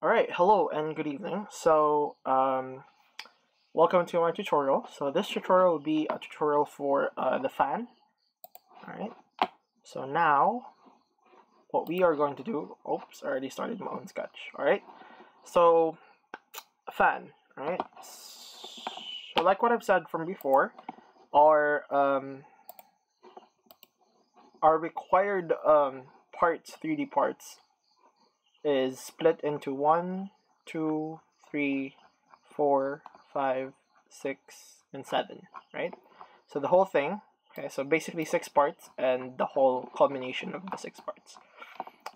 Alright, hello and good evening. So, um, welcome to my tutorial. So this tutorial will be a tutorial for uh, the fan. Alright, so now what we are going to do, oops, I already started my own sketch. Alright, so fan, alright. So like what I've said from before, our, um, our required um, parts, 3D parts, is split into one, two, three, four, five, six, and 7, right? So the whole thing, okay, so basically 6 parts and the whole culmination of the 6 parts.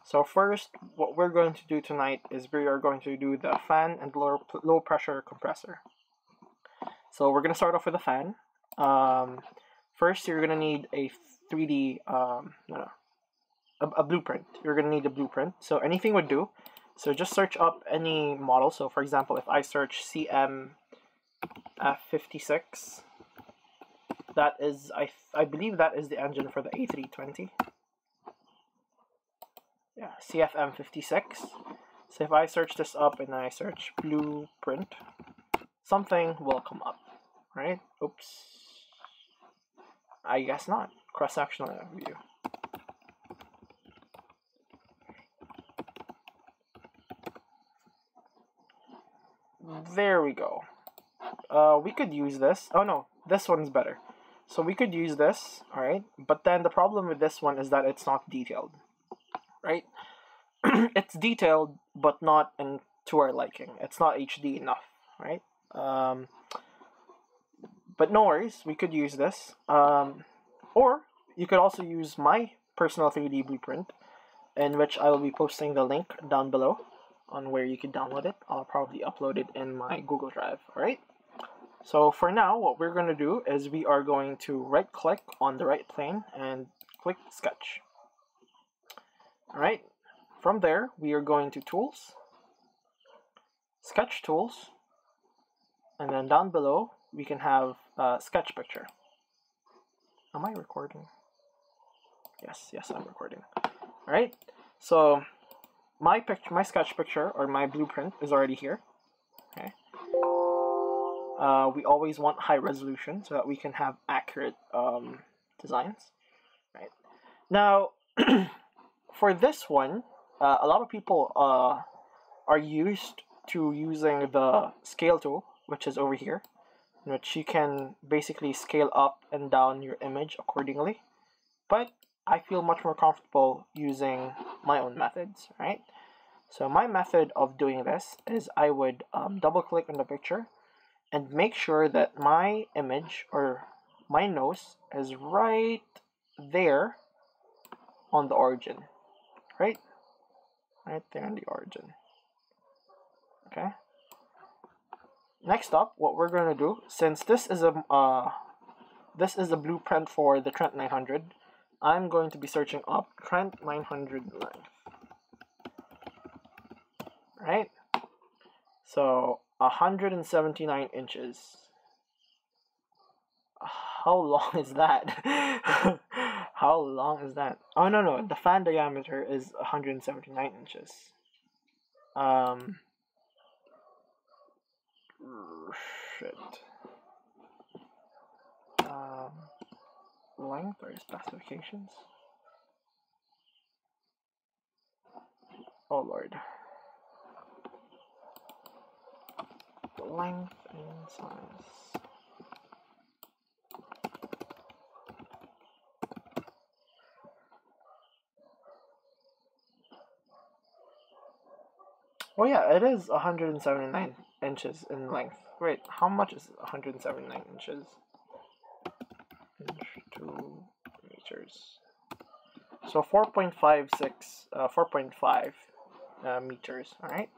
So first, what we're going to do tonight is we are going to do the fan and low, low pressure compressor. So we're going to start off with the fan. Um, first, you're going to need a 3D, um, no, no, a, a blueprint. You're going to need a blueprint. So anything would do. So just search up any model. So for example, if I search CM uh, F56, that is, I, I believe that is the engine for the A320. Yeah, CFM56. So if I search this up and I search blueprint, something will come up, right? Oops. I guess not. Cross-sectional view. There we go. Uh, we could use this. Oh no, this one's better. So we could use this, alright? But then the problem with this one is that it's not detailed, right? it's detailed, but not in, to our liking. It's not HD enough, right? Um, but no worries, we could use this. Um, or you could also use my personal 3D blueprint, in which I will be posting the link down below on where you can download it. I'll probably upload it in my Google Drive, alright? So for now, what we're going to do is we are going to right click on the right plane and click sketch. Alright, from there we are going to tools, sketch tools, and then down below we can have a sketch picture. Am I recording? Yes, yes, I'm recording. Alright, so my picture, my sketch picture or my blueprint is already here. Okay. Uh, we always want high resolution so that we can have accurate um, designs. Right. Now, for this one, uh, a lot of people uh, are used to using the scale tool, which is over here, in which you can basically scale up and down your image accordingly. But I feel much more comfortable using my own methods, right? So my method of doing this is I would um, double click on the picture and make sure that my image or my nose is right there on the origin, right? Right there on the origin. Okay. Next up, what we're going to do, since this is a uh, this is a blueprint for the Trent 900, I'm going to be searching up Trent 900 length. Right? So, 179 inches. How long is that? How long is that? Oh, no, no. The fan diameter is 179 inches. Um, shit. Um, length or specifications? Oh lord. Length and size. Oh yeah, it is 179 inches in length. Wait, how much is 179 inches? Inch two So 4.56, uh, 4.5 uh, meters, alright?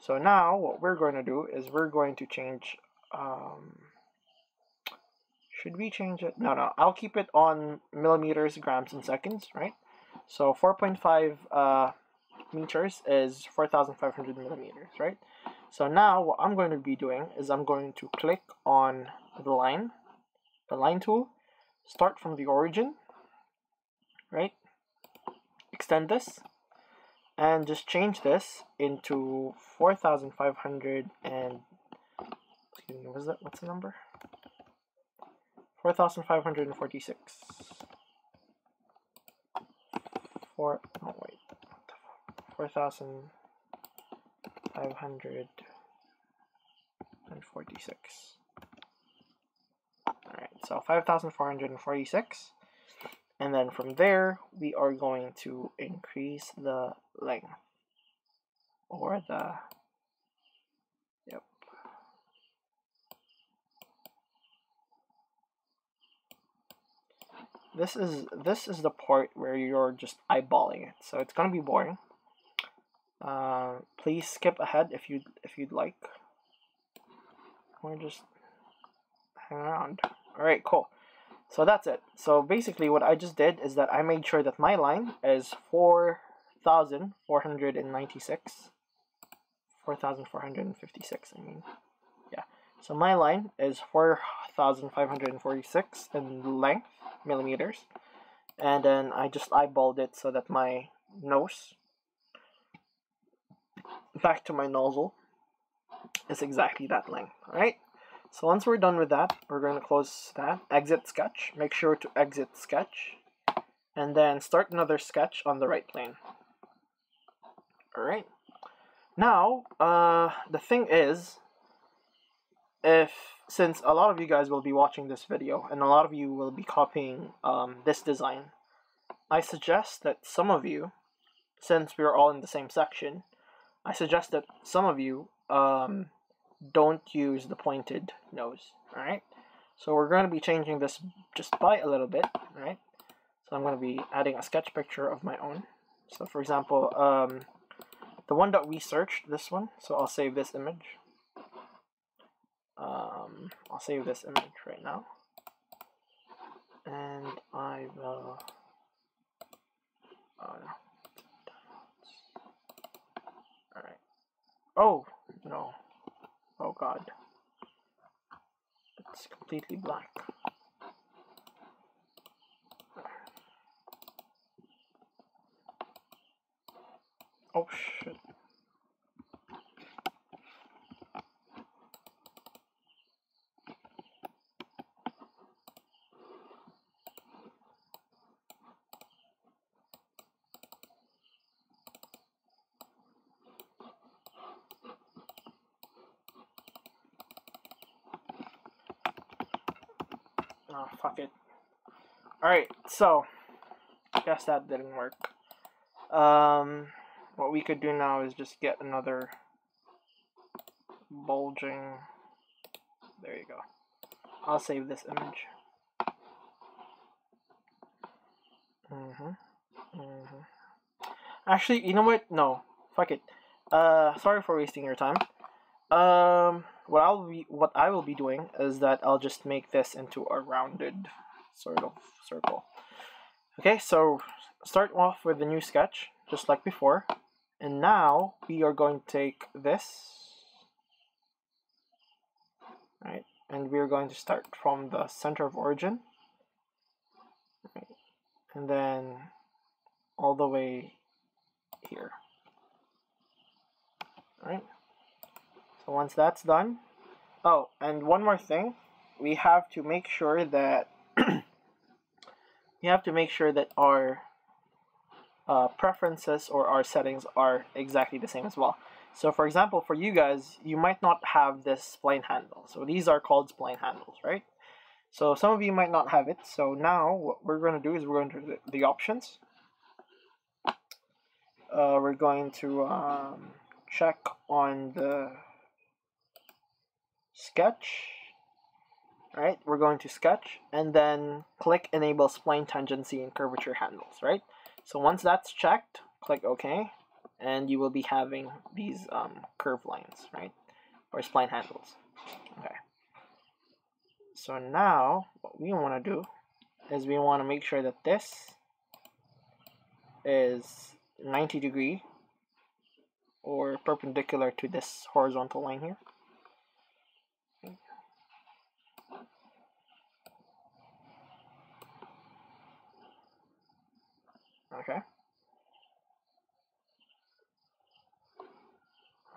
So now what we're going to do is we're going to change, um, should we change it? No, no, I'll keep it on millimeters, grams, and seconds, right? So 4.5 uh, meters is 4,500 millimeters, right? So now what I'm going to be doing is I'm going to click on the line, the line tool, start from the origin, right? Extend this, and just change this into 4,500 and excuse me, what's that? What's the number? 4,546. Four, oh wait, 4,546. Alright, so 5,446. And then from there, we are going to increase the length or the, yep. This is, this is the part where you're just eyeballing it. So it's going to be boring. Uh, please skip ahead if you if you'd like. Or just hang around. Alright, cool. So that's it. So basically what I just did is that I made sure that my line is 4,496. 4,456, I mean. Yeah. So my line is 4,546 in length, millimeters. And then I just eyeballed it so that my nose, back to my nozzle, is exactly that length, alright? So once we're done with that, we're going to close that, exit sketch, make sure to exit sketch, and then start another sketch on the right plane. Alright. Now, uh, the thing is, if, since a lot of you guys will be watching this video, and a lot of you will be copying um, this design, I suggest that some of you, since we're all in the same section, I suggest that some of you um, don't use the pointed nose, alright? So we're going to be changing this just by a little bit, right? So I'm going to be adding a sketch picture of my own. So for example, um, the one that we searched, this one, so I'll save this image. Um, I'll save this image right now. And I will... Oh, no. Alright. Oh, no. Oh god. It's completely black. Oh shit. Oh, fuck it. Alright, so, guess that didn't work. Um, what we could do now is just get another bulging, there you go. I'll save this image. Mm-hmm, mm-hmm. Actually, you know what? No, fuck it. Uh, sorry for wasting your time. Um, what I'll be what I will be doing is that I'll just make this into a rounded sort of circle. Okay, so start off with the new sketch, just like before. And now we are going to take this, right, and we're going to start from the center of origin, right, and then all the way here, right. So once that's done, oh, and one more thing, we have to make sure that we have to make sure that our uh, preferences or our settings are exactly the same as well. So for example, for you guys, you might not have this spline handle. So these are called spline handles, right? So some of you might not have it. So now what we're going to do is we're going to the, the options. Uh, we're going to um, check on the sketch. Right, we're going to sketch and then click enable spline tangency and curvature handles, right? So once that's checked, click OK, and you will be having these um, curve lines, right? Or spline handles. Okay. So now, what we want to do is we want to make sure that this is 90 degree or perpendicular to this horizontal line here. Okay.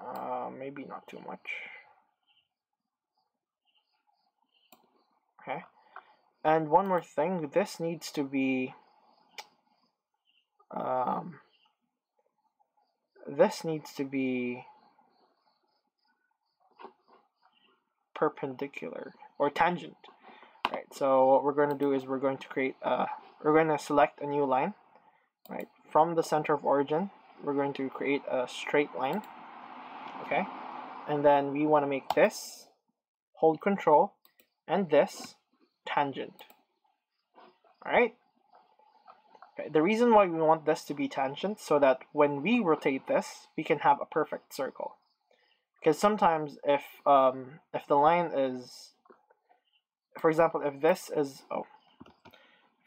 Uh, maybe not too much. Okay. And one more thing, this needs to be um, this needs to be perpendicular or tangent. Right, so what we're going to do is we're going to create a, we're going to select a new line, right, from the center of origin, we're going to create a straight line, okay, and then we want to make this, hold control, and this tangent, alright, okay, the reason why we want this to be tangent, so that when we rotate this, we can have a perfect circle, because sometimes if, um, if the line is for example, if this is, oh,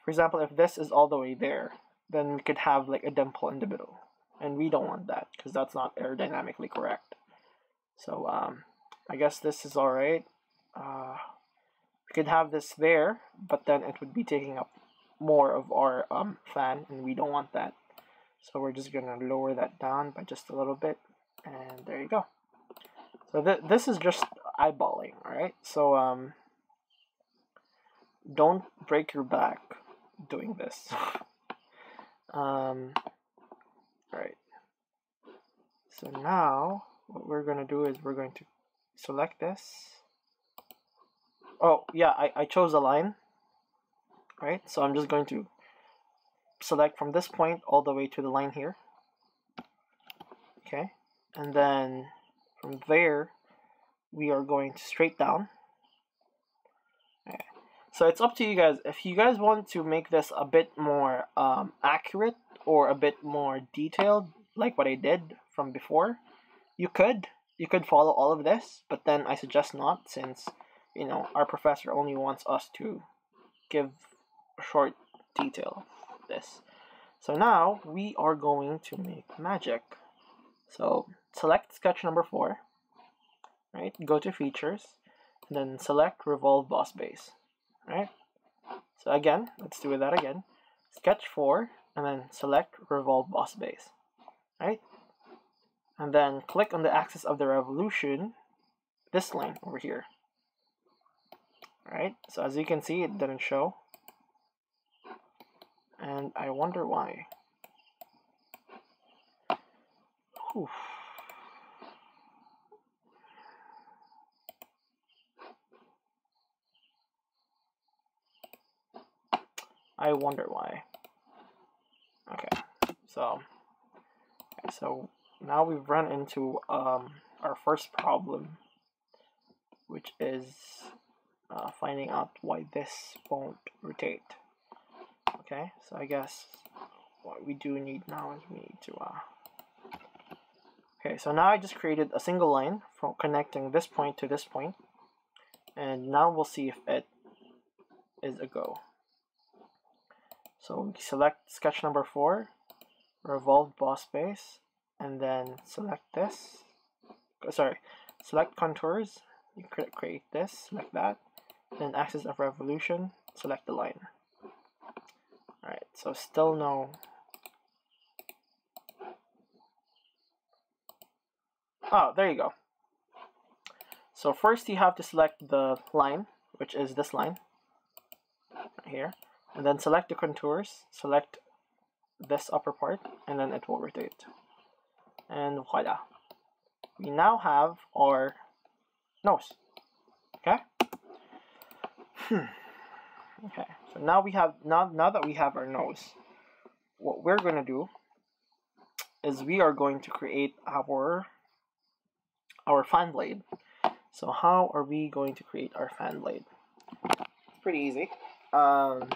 for example, if this is all the way there, then we could have like a dimple in the middle. And we don't want that because that's not aerodynamically correct. So um, I guess this is alright. Uh, we could have this there, but then it would be taking up more of our um, fan and we don't want that. So we're just going to lower that down by just a little bit. And there you go. So th this is just eyeballing, alright? So um, don't break your back doing this. um, right. So now what we're going to do is we're going to select this. Oh, yeah, I, I chose a line. Right, so I'm just going to select from this point all the way to the line here. Okay, and then from there, we are going to straight down. So it's up to you guys. If you guys want to make this a bit more um, accurate or a bit more detailed, like what I did from before, you could. You could follow all of this, but then I suggest not since, you know, our professor only wants us to give short detail this. So now we are going to make magic. So select sketch number four, right? Go to features, and then select revolve boss base right? So again, let's do that again. Sketch 4, and then select Revolve Boss Base, right? And then click on the axis of the revolution, this line over here. Right, so as you can see, it didn't show. And I wonder why. Whew. I wonder why. Okay, so so now we've run into um, our first problem, which is uh, finding out why this won't rotate. Okay, so I guess what we do need now is we need to uh, Okay, so now I just created a single line from connecting this point to this point, and now we'll see if it is a go. So select sketch number four, revolve boss base, and then select this. Oh, sorry, select contours. You create this, select that. Then axis of revolution, select the line. Alright, so still no. Oh, there you go. So first you have to select the line, which is this line right here and then select the contours, select this upper part, and then it will rotate. And voila. We now have our nose. Okay? Hmm. Okay, so now we have now now that we have our nose, what we're gonna do is we are going to create our our fan blade. So how are we going to create our fan blade? It's pretty easy. Um,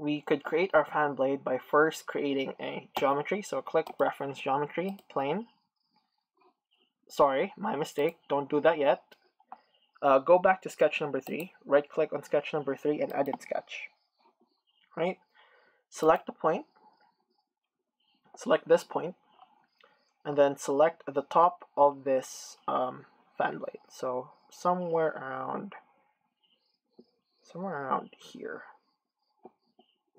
we could create our fan blade by first creating a geometry. So click reference geometry plane. Sorry, my mistake. Don't do that yet. Uh, go back to sketch number three. Right click on sketch number three and edit sketch. Right. Select the point. Select this point, and then select the top of this um, fan blade. So somewhere around, somewhere around here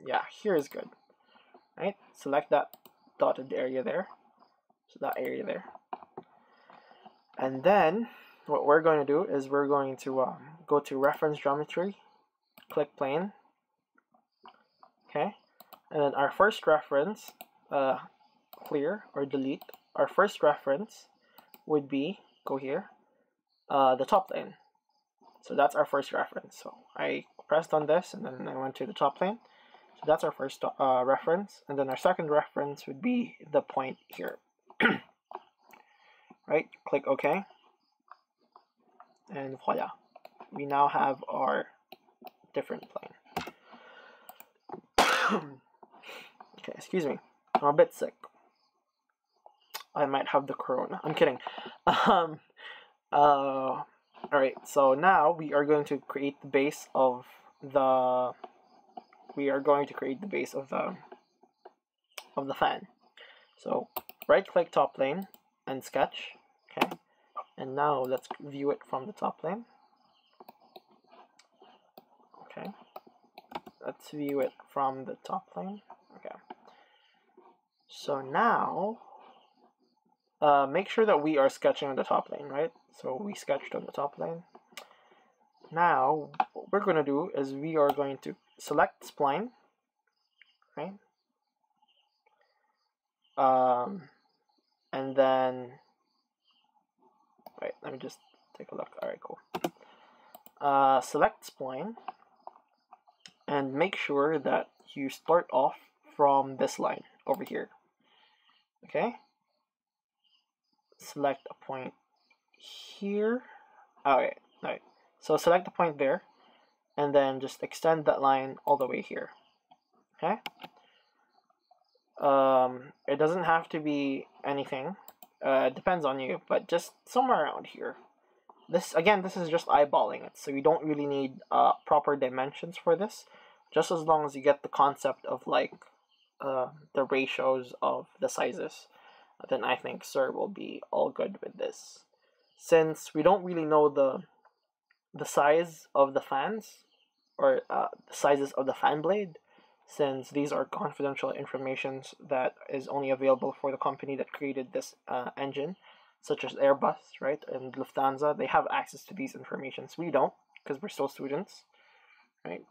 yeah, here is good. Right? Select that dotted area there. So that area there. And then what we're going to do is we're going to um, go to reference geometry, click plane. Okay, and then our first reference, uh, clear or delete. Our first reference would be go here, uh, the top plane. So that's our first reference. So I pressed on this and then I went to the top plane. That's our first uh, reference. And then our second reference would be the point here. right, click OK. And voila, we now have our different plane. okay, excuse me, I'm a bit sick. I might have the corona. I'm kidding. Um, uh, Alright, so now we are going to create the base of the we are going to create the base of the of the fan. So right click top plane and sketch. Okay. And now let's view it from the top plane. Okay. Let's view it from the top plane. Okay. So now uh, make sure that we are sketching on the top plane, right? So we sketched on the top plane. Now, what we're going to do is we are going to select spline, right? Um, and then, wait, let me just take a look. All right, cool. Uh, select spline and make sure that you start off from this line over here. Okay? Select a point here. Alright, alright. So select the point there, and then just extend that line all the way here. Okay? Um, it doesn't have to be anything. Uh, it depends on you, but just somewhere around here. This again, this is just eyeballing it, so you don't really need uh, proper dimensions for this. Just as long as you get the concept of like uh, the ratios of the sizes, then I think Sir will be all good with this since we don't really know the the size of the fans or uh, sizes of the fan blade since these are confidential informations that is only available for the company that created this uh, engine such as Airbus right and Lufthansa. They have access to these informations. We don't because we're still students right?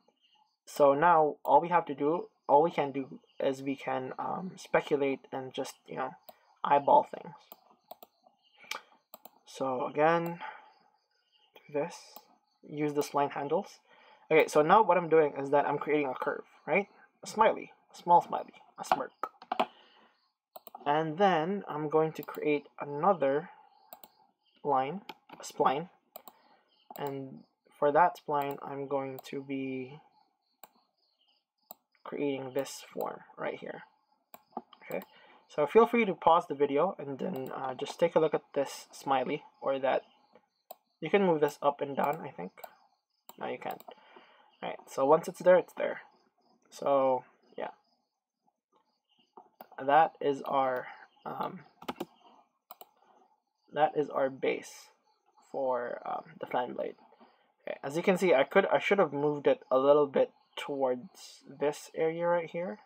So now all we have to do all we can do is we can um, speculate and just you know eyeball things. So again, do this, use the spline handles. Okay, so now what I'm doing is that I'm creating a curve, right? A smiley, a small smiley, a smirk. And then I'm going to create another line, a spline. And for that spline, I'm going to be creating this form right here. Okay. So feel free to pause the video and then uh, just take a look at this smiley or that. You can move this up and down, I think. No, you can't. Alright, so once it's there, it's there. So, yeah. That is our, um, that is our base for um, the fan blade. Okay, as you can see, I could, I should have moved it a little bit towards this area right here.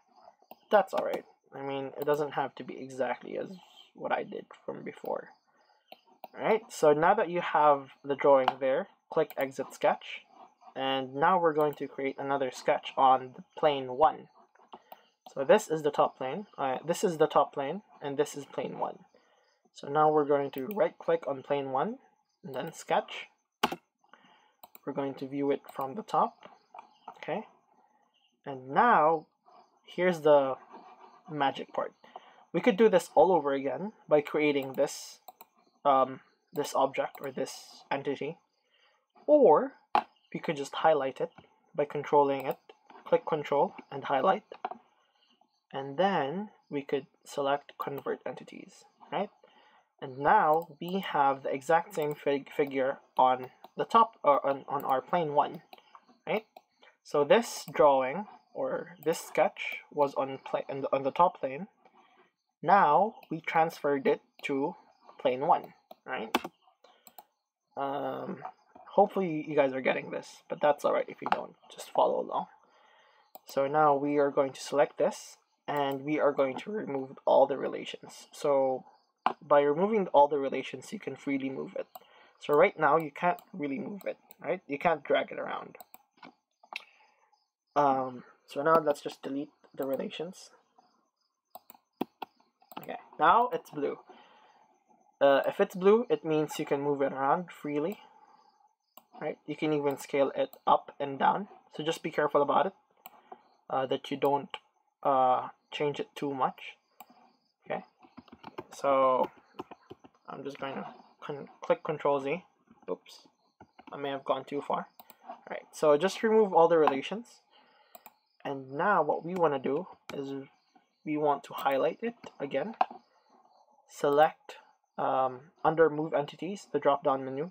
That's alright. I mean, it doesn't have to be exactly as what I did from before. Alright, so now that you have the drawing there, click Exit Sketch. And now we're going to create another sketch on plane 1. So this is the top plane, uh, this is the top plane, and this is plane 1. So now we're going to right click on plane 1, and then sketch. We're going to view it from the top, okay? And now, here's the magic part. We could do this all over again by creating this um, this object or this entity, or we could just highlight it by controlling it, click control and highlight, and then we could select convert entities, right? And now we have the exact same fig figure on the top or on, on our plane one, right? So this drawing or this sketch was on, play, on, the, on the top plane. Now we transferred it to plane 1, right? Um, hopefully you guys are getting this, but that's alright if you don't, just follow along. So now we are going to select this, and we are going to remove all the relations. So by removing all the relations, you can freely move it. So right now, you can't really move it, right? You can't drag it around. Um, so now let's just delete the relations. Okay, now it's blue. Uh, if it's blue, it means you can move it around freely. Right? You can even scale it up and down. So just be careful about it. Uh, that you don't uh, change it too much. Okay. So I'm just going to con click Control Z. Oops. I may have gone too far. Alright, so just remove all the relations. And now what we want to do is we want to highlight it again. Select um, under move entities, the drop down menu.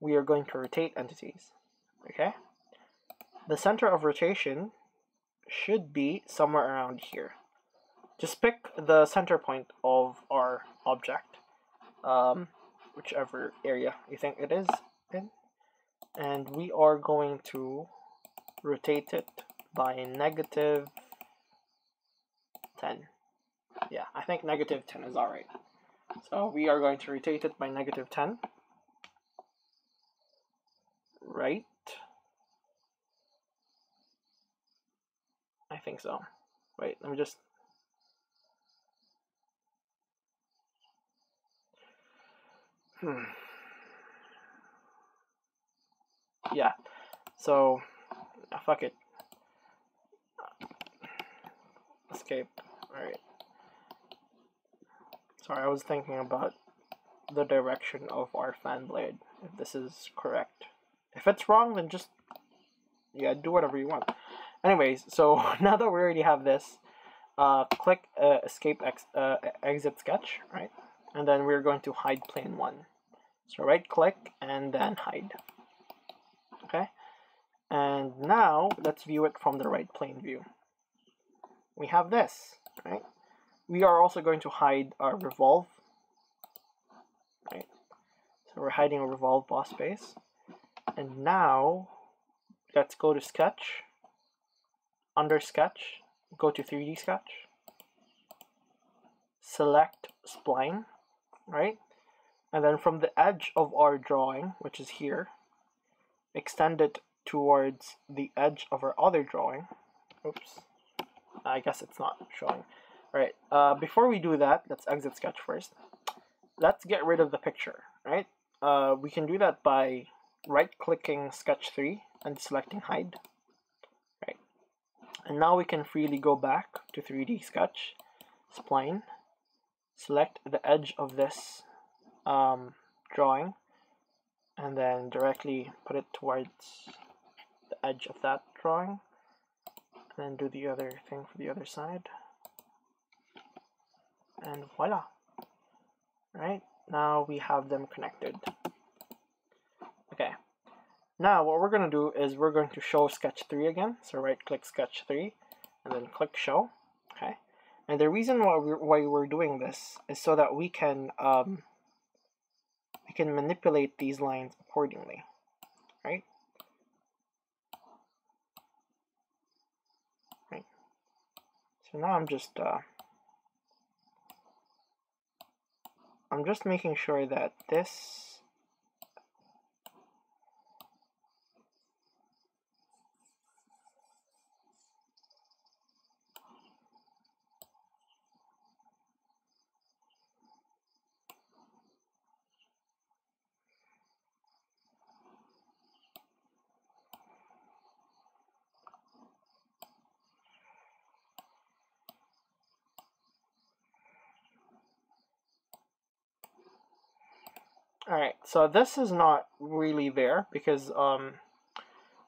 We are going to rotate entities. Okay. The center of rotation should be somewhere around here. Just pick the center point of our object, um, whichever area you think it is in, and we are going to rotate it by negative 10. Yeah, I think negative 10 is alright. So we are going to rotate it by negative 10. Right. I think so. Wait, let me just... Hmm. Yeah. So, fuck it. Escape. Alright. Sorry, I was thinking about the direction of our fan blade, if this is correct. If it's wrong, then just, yeah, do whatever you want. Anyways, so now that we already have this, uh, click uh, escape ex uh, exit sketch, right? And then we're going to hide plane one. So right click and then hide. Okay? And now let's view it from the right plane view. We have this, right? We are also going to hide our revolve. Right? So we're hiding a revolve boss base. And now let's go to sketch under sketch, go to 3D sketch, select spline, right? And then from the edge of our drawing, which is here, extend it towards the edge of our other drawing. Oops, I guess it's not showing. All right, uh, before we do that, let's exit sketch first. Let's get rid of the picture, right? Uh, we can do that by right-clicking sketch 3 and selecting hide. Right. And now we can freely go back to 3D Sketch, spline, select the edge of this um, drawing, and then directly put it towards the edge of that drawing, and then do the other thing for the other side. And voila! Right, now we have them connected. Now what we're going to do is we're going to show sketch 3 again. So right click sketch 3 and then click show. Okay. And the reason why we're, why we're doing this is so that we can um, we can manipulate these lines accordingly. Right? Right. So now I'm just uh, I'm just making sure that this Alright, so this is not really there because um,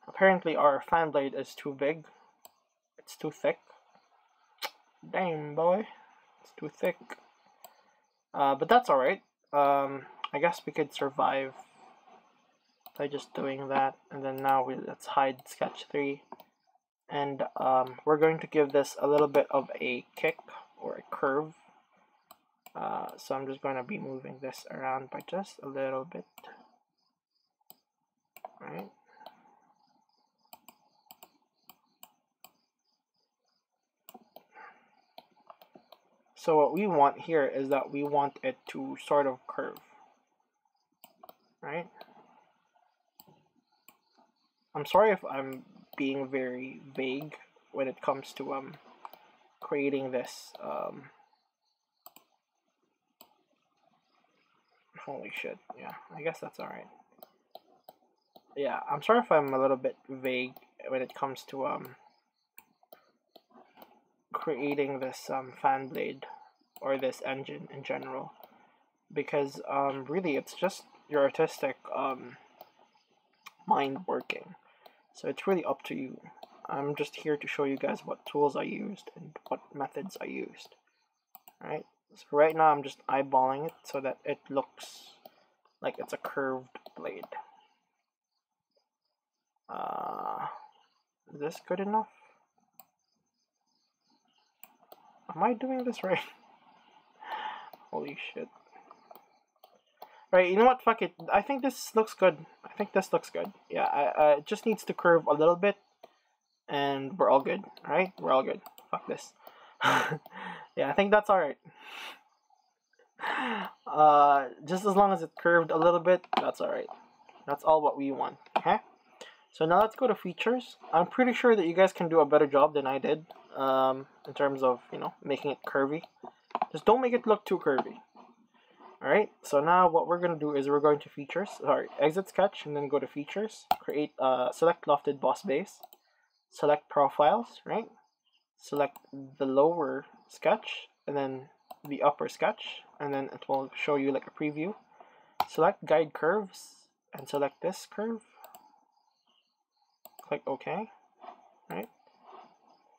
apparently our fan blade is too big. It's too thick. Damn, boy. It's too thick. Uh, but that's alright. Um, I guess we could survive by just doing that. And then now we, let's hide sketch 3. And um, we're going to give this a little bit of a kick or a curve. Uh, so I'm just going to be moving this around by just a little bit. Right. So what we want here is that we want it to sort of curve, right? I'm sorry if I'm being very vague when it comes to um creating this um holy shit. Yeah I guess that's alright. Yeah I'm sorry if I'm a little bit vague when it comes to um creating this um, fan blade or this engine in general. Because um, really it's just your artistic um, mind working. So it's really up to you. I'm just here to show you guys what tools I used and what methods I used. Right so right now I'm just eyeballing it so that it looks like it's a curved blade uh, is this good enough Am I doing this right? Holy shit. Right, you know what? Fuck it. I think this looks good. I think this looks good. Yeah, I, it just needs to curve a little bit. And we're all good. Right? We're all good. Fuck this. yeah, I think that's alright. Uh, just as long as it curved a little bit, that's alright. That's all what we want. Okay? So now let's go to features. I'm pretty sure that you guys can do a better job than I did um, in terms of, you know, making it curvy. Just don't make it look too curvy. Alright, so now what we're going to do is we're going to features, sorry, exit sketch and then go to features, create, uh, select lofted boss base, select profiles, right? Select the lower sketch and then the upper sketch and then it will show you like a preview. Select guide curves and select this curve. Click OK, right?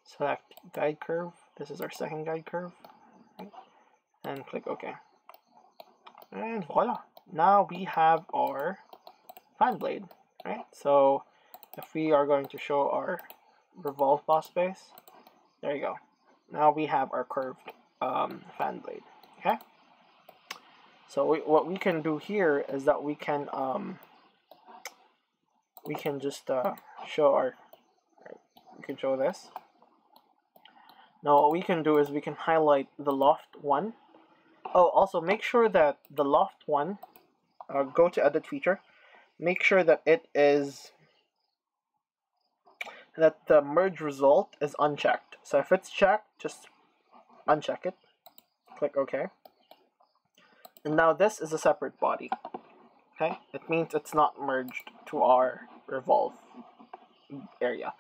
select guide curve. This is our second guide curve. Right? And click OK. And voila. Now we have our fan blade. Right? So if we are going to show our revolve boss base, there you go. Now we have our curved um, fan blade. Okay? So we, what we can do here is that we can um, we can just uh, show our we can show this now what we can do is we can highlight the loft one. Oh, also make sure that the loft one, uh, go to edit feature, make sure that it is, that the merge result is unchecked. So if it's checked, just uncheck it, click OK. And now this is a separate body. Okay, it means it's not merged to our revolve area.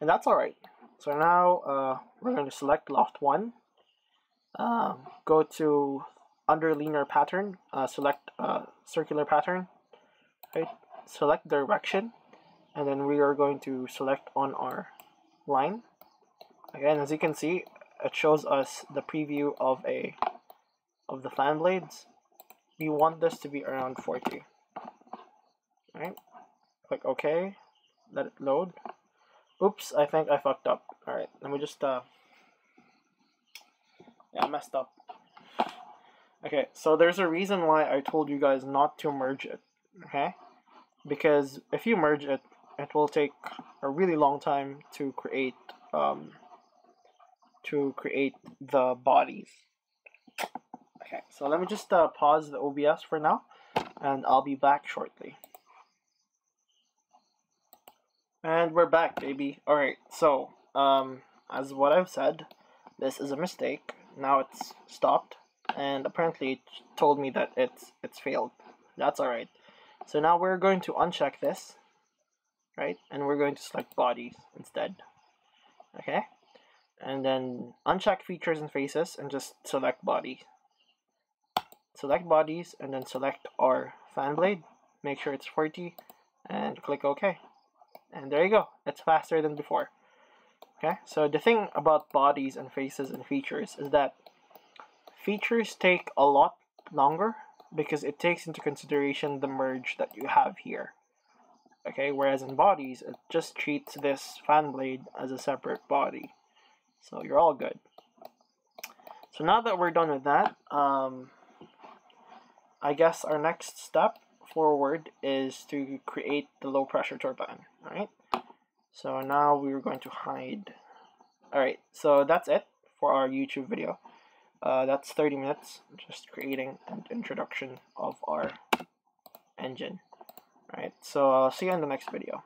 And that's alright. So now uh, we're going to select loft 1. Uh, go to under linear pattern, uh, select uh, circular pattern, right? select direction, and then we are going to select on our line. Again, as you can see, it shows us the preview of a of the fan blades. We want this to be around 40. Right? Click OK. Let it load. Oops, I think I fucked up. Alright, let me just, uh... Yeah, I messed up. Okay, so there's a reason why I told you guys not to merge it, okay? Because if you merge it, it will take a really long time to create, um, to create the bodies. Okay, so let me just uh, pause the OBS for now, and I'll be back shortly. And we're back, baby. Alright, so, um, as what I've said, this is a mistake. Now it's stopped, and apparently it told me that it's it's failed. That's alright. So now we're going to uncheck this, right? And we're going to select bodies instead. Okay? And then uncheck features and faces and just select body. Select bodies and then select our fan blade. Make sure it's 40 and click OK. And there you go. It's faster than before. Okay, so the thing about bodies and faces and features is that features take a lot longer because it takes into consideration the merge that you have here. Okay, whereas in bodies, it just treats this fan blade as a separate body. So you're all good. So now that we're done with that, um, I guess our next step forward is to create the low pressure turbine, alright? So now we're going to hide. Alright, so that's it for our YouTube video. uh, that's 30 minutes just creating an introduction of our engine. Alright, so I'll see you in the next video.